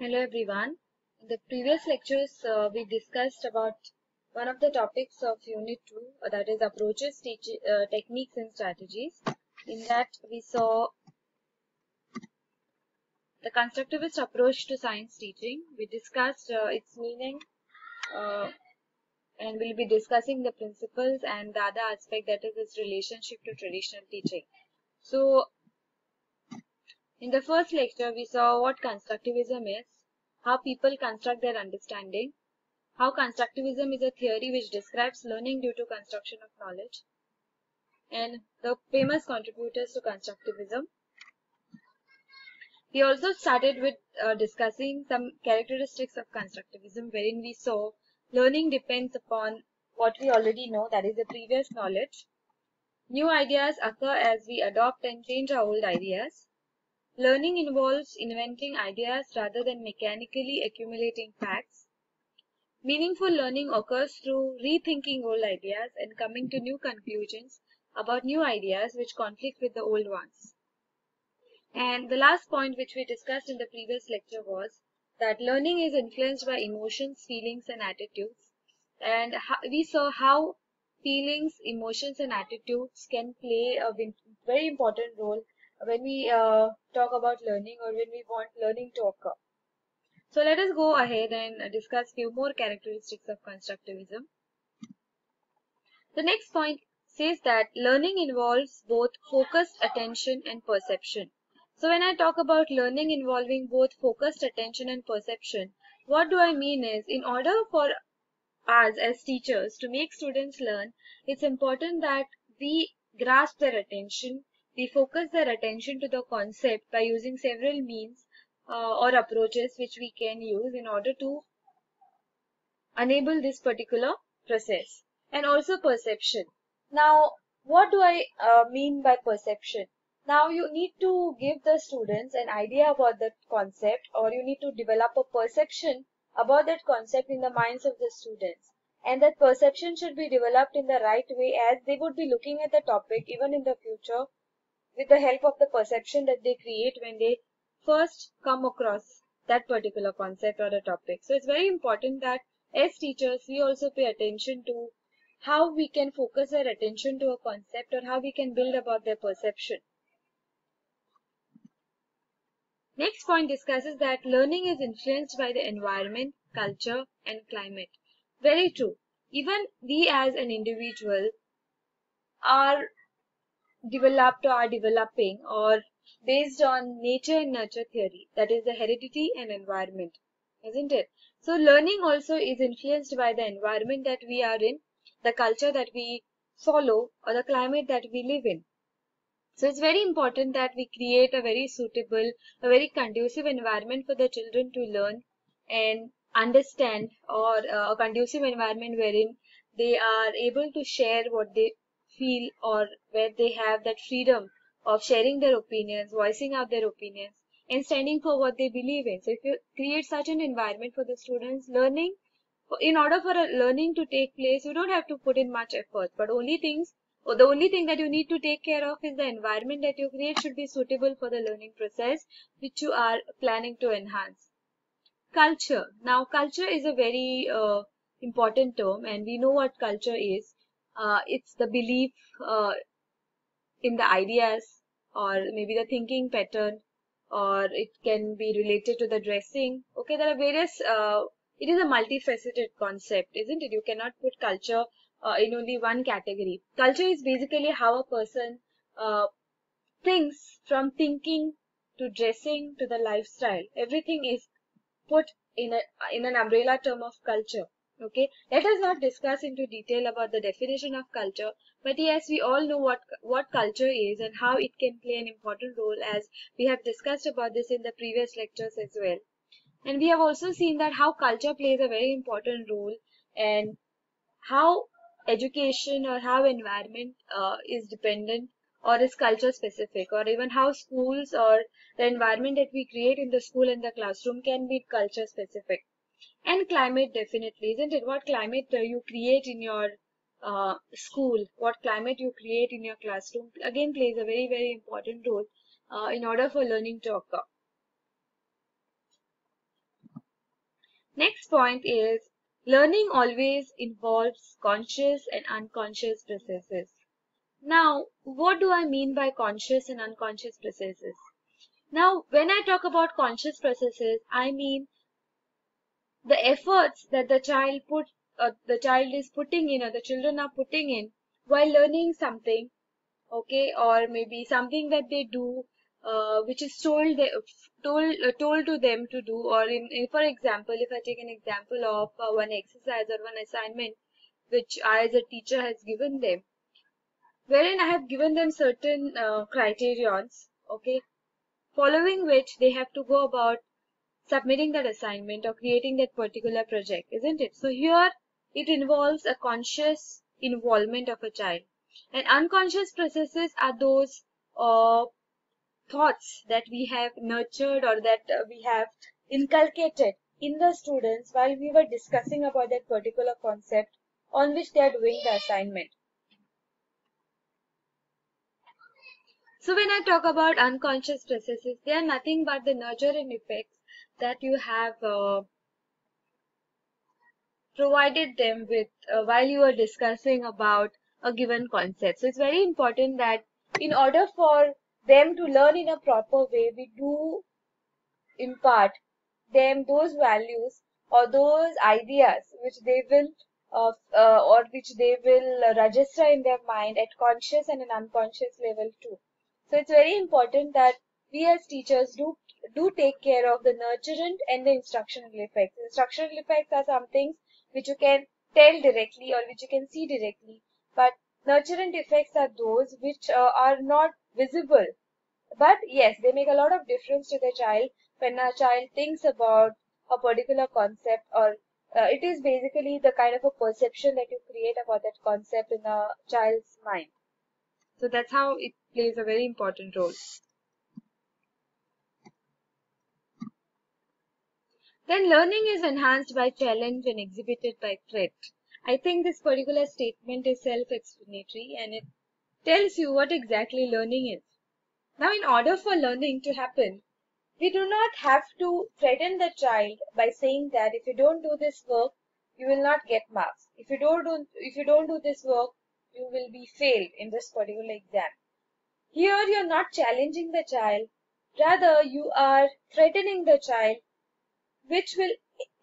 Hello everyone. In the previous lectures, uh, we discussed about one of the topics of Unit 2, uh, that is approaches, uh, techniques and strategies. In that, we saw the constructivist approach to science teaching. We discussed uh, its meaning uh, and we'll be discussing the principles and the other aspect that is its relationship to traditional teaching. So, in the first lecture, we saw what constructivism is, how people construct their understanding, how constructivism is a theory which describes learning due to construction of knowledge, and the famous contributors to constructivism. We also started with uh, discussing some characteristics of constructivism, wherein we saw learning depends upon what we already know, that is the previous knowledge. New ideas occur as we adopt and change our old ideas. Learning involves inventing ideas rather than mechanically accumulating facts. Meaningful learning occurs through rethinking old ideas and coming to new conclusions about new ideas which conflict with the old ones. And the last point which we discussed in the previous lecture was that learning is influenced by emotions, feelings and attitudes. And we saw how feelings, emotions and attitudes can play a very important role when we uh, talk about learning or when we want learning to occur. So let us go ahead and discuss few more characteristics of constructivism. The next point says that learning involves both focused attention and perception. So when I talk about learning involving both focused attention and perception, what do I mean is in order for us as teachers to make students learn, it's important that we grasp their attention we focus their attention to the concept by using several means uh, or approaches which we can use in order to enable this particular process and also perception. Now, what do I uh, mean by perception? Now, you need to give the students an idea about that concept or you need to develop a perception about that concept in the minds of the students. And that perception should be developed in the right way as they would be looking at the topic even in the future with the help of the perception that they create when they first come across that particular concept or a topic. So it's very important that as teachers, we also pay attention to how we can focus our attention to a concept or how we can build about their perception. Next point discusses that learning is influenced by the environment, culture and climate. Very true. Even we as an individual are developed or are developing or based on nature and nurture theory that is the heredity and environment isn't it? So learning also is influenced by the environment that we are in the culture that we follow or the climate that we live in. So it's very important that we create a very suitable a very conducive environment for the children to learn and understand or uh, a conducive environment wherein they are able to share what they feel or where they have that freedom of sharing their opinions, voicing out their opinions, and standing for what they believe in. So if you create such an environment for the students learning, in order for a learning to take place, you don't have to put in much effort, but only things, or the only thing that you need to take care of is the environment that you create should be suitable for the learning process, which you are planning to enhance. Culture. Now, culture is a very uh, important term, and we know what culture is uh, it's the belief uh, in the ideas or maybe the thinking pattern or it can be related to the dressing. Okay there are various uh, it is a multifaceted concept isn't it? You cannot put culture uh, in only one category. Culture is basically how a person uh, thinks from thinking to dressing to the lifestyle. Everything is put in a in an umbrella term of culture Okay, let us not discuss into detail about the definition of culture, but yes, we all know what what culture is and how it can play an important role as we have discussed about this in the previous lectures as well. And we have also seen that how culture plays a very important role and how education or how environment uh, is dependent or is culture specific or even how schools or the environment that we create in the school and the classroom can be culture specific and climate definitely isn't it what climate uh, you create in your uh, school what climate you create in your classroom again plays a very very important role uh, in order for learning to occur Next point is learning always involves conscious and unconscious processes. Now, what do I mean by conscious and unconscious processes? Now, when I talk about conscious processes, I mean the efforts that the child put, uh, the child is putting in, or the children are putting in while learning something, okay, or maybe something that they do, uh, which is told they, told uh, told to them to do, or in, in, for example, if I take an example of uh, one exercise or one assignment which I as a teacher has given them, wherein I have given them certain uh, criterions, okay, following which they have to go about submitting that assignment or creating that particular project, isn't it? So here it involves a conscious involvement of a child. And unconscious processes are those uh, thoughts that we have nurtured or that uh, we have inculcated in the students while we were discussing about that particular concept on which they are doing the assignment. So when I talk about unconscious processes, they are nothing but the nurturing effects that you have uh, provided them with uh, while you are discussing about a given concept. So it's very important that in order for them to learn in a proper way, we do impart them those values or those ideas which they will uh, uh, or which they will register in their mind at conscious and an unconscious level too. So it's very important that we as teachers do do take care of the nurturant and the instructional effects. Instructional effects are some things which you can tell directly or which you can see directly, but nurturant effects are those which uh, are not visible. But yes, they make a lot of difference to the child when a child thinks about a particular concept or uh, it is basically the kind of a perception that you create about that concept in a child's mind. So that's how it plays a very important role. Then learning is enhanced by challenge and exhibited by threat. I think this particular statement is self-explanatory and it tells you what exactly learning is. Now, in order for learning to happen, we do not have to threaten the child by saying that if you don't do this work, you will not get marks. If you don't do, if you don't do this work, you will be failed in this particular exam. Here you are not challenging the child, rather you are threatening the child, which will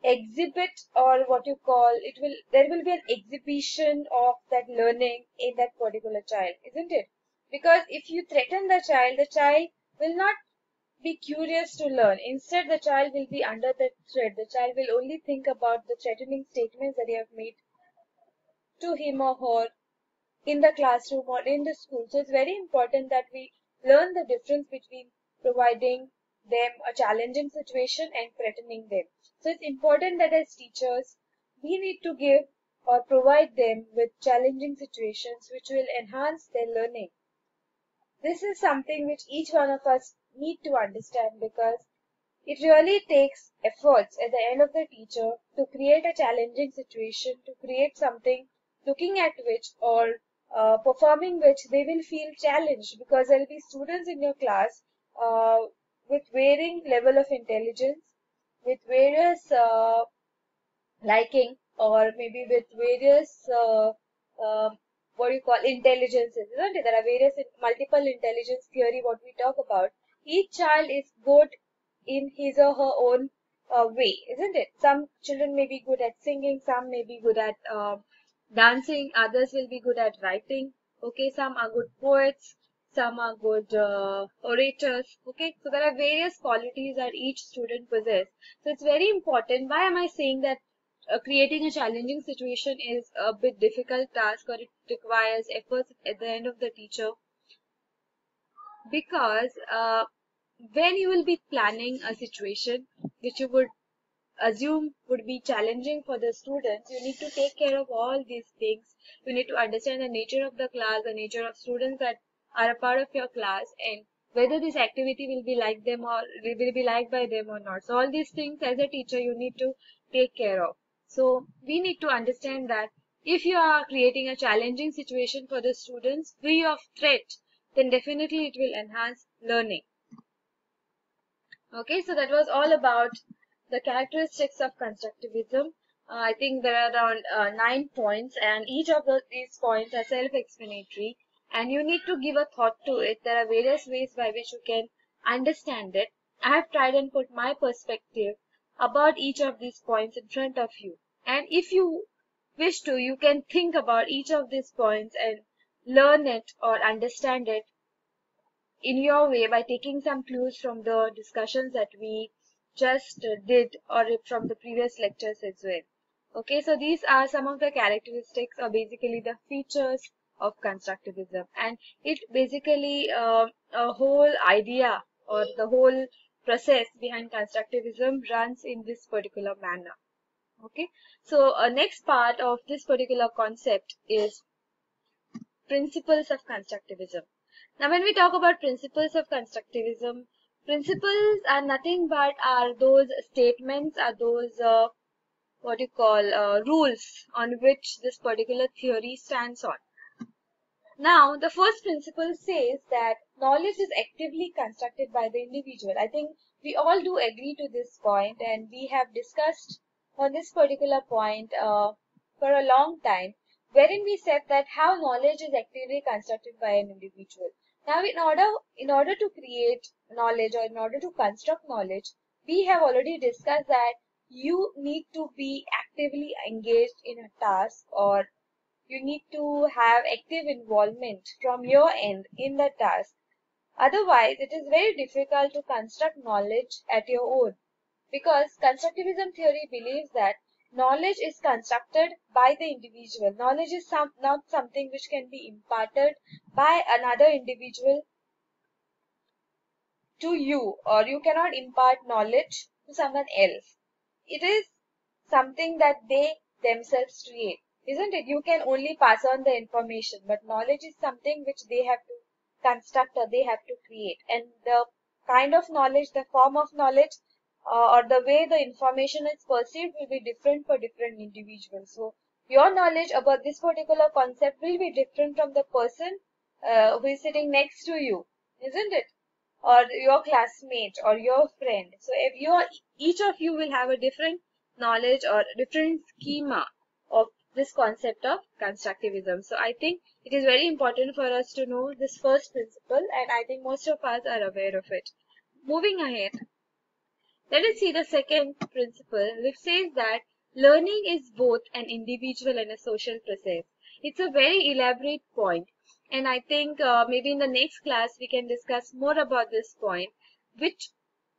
exhibit or what you call it will there will be an exhibition of that learning in that particular child, isn't it? Because if you threaten the child, the child will not be curious to learn. Instead, the child will be under the threat. The child will only think about the threatening statements that you have made to him or her in the classroom or in the school. So it's very important that we learn the difference between providing them a challenging situation and threatening them. So it's important that as teachers, we need to give or provide them with challenging situations which will enhance their learning. This is something which each one of us need to understand because it really takes efforts at the end of the teacher to create a challenging situation, to create something looking at which or uh, performing which they will feel challenged because there will be students in your class uh, with varying level of intelligence, with various uh, liking or maybe with various uh, um, what do you call intelligences, isn't it? There are various multiple intelligence theory what we talk about. Each child is good in his or her own uh, way, isn't it? Some children may be good at singing, some may be good at uh, dancing, others will be good at writing. Okay, some are good poets, some are good uh, orators. Okay, so there are various qualities that each student possesses. So it's very important. Why am I saying that uh, creating a challenging situation is a bit difficult task or it requires efforts at the end of the teacher? Because uh, when you will be planning a situation which you would assume would be challenging for the students, you need to take care of all these things. You need to understand the nature of the class, the nature of students that are a part of your class, and whether this activity will be like them or will be liked by them or not. So all these things as a teacher you need to take care of. So we need to understand that if you are creating a challenging situation for the students free of threat, then definitely it will enhance learning. Okay, so that was all about the characteristics of constructivism. Uh, I think there are around uh, nine points, and each of the, these points are self-explanatory, and you need to give a thought to it. There are various ways by which you can understand it. I have tried and put my perspective about each of these points in front of you. And if you wish to, you can think about each of these points and learn it or understand it in your way by taking some clues from the discussions that we just did or from the previous lectures as well. Okay, so these are some of the characteristics or basically the features of constructivism and it basically uh, a whole idea or the whole process behind constructivism runs in this particular manner. Okay, so uh, next part of this particular concept is principles of constructivism. Now, when we talk about principles of constructivism, principles are nothing but are those statements, are those uh, what you call uh, rules on which this particular theory stands on. Now, the first principle says that knowledge is actively constructed by the individual. I think we all do agree to this point and we have discussed on this particular point uh, for a long time wherein we said that how knowledge is actively constructed by an individual. Now, in order, in order to create knowledge or in order to construct knowledge, we have already discussed that you need to be actively engaged in a task or you need to have active involvement from your end in the task. Otherwise, it is very difficult to construct knowledge at your own because constructivism theory believes that knowledge is constructed by the individual. Knowledge is some, not something which can be imparted by another individual to you or you cannot impart knowledge to someone else. It is something that they themselves create. Isn't it? You can only pass on the information, but knowledge is something which they have to construct or they have to create. And the kind of knowledge, the form of knowledge uh, or the way the information is perceived will be different for different individuals. So your knowledge about this particular concept will be different from the person uh, who is sitting next to you, isn't it? Or your classmate or your friend. So if you each of you will have a different knowledge or different schema of this concept of constructivism. So I think it is very important for us to know this first principle and I think most of us are aware of it. Moving ahead, let us see the second principle which says that learning is both an individual and a social process. It's a very elaborate point and I think uh, maybe in the next class we can discuss more about this point which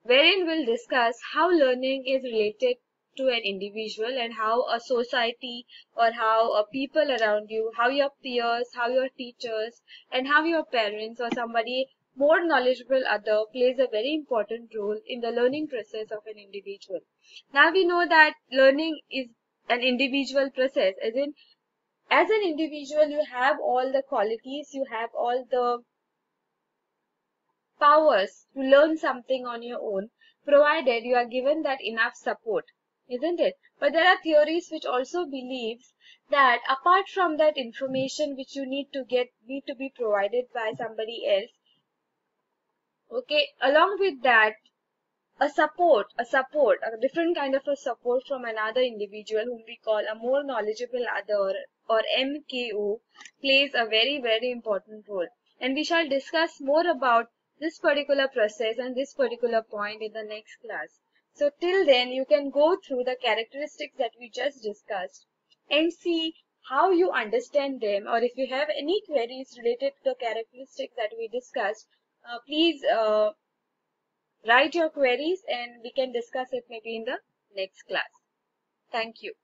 wherein we'll discuss how learning is related to an individual and how a society or how a people around you, how your peers, how your teachers and how your parents or somebody more knowledgeable other plays a very important role in the learning process of an individual. Now we know that learning is an individual process, as in, as an individual, you have all the qualities, you have all the powers to learn something on your own, provided you are given that enough support, isn't it? But there are theories which also believes that apart from that information which you need to get, need to be provided by somebody else, okay along with that a support a support a different kind of a support from another individual whom we call a more knowledgeable other or mko plays a very very important role and we shall discuss more about this particular process and this particular point in the next class so till then you can go through the characteristics that we just discussed and see how you understand them or if you have any queries related to the characteristics that we discussed uh, please uh, write your queries and we can discuss it maybe in the next class. Thank you.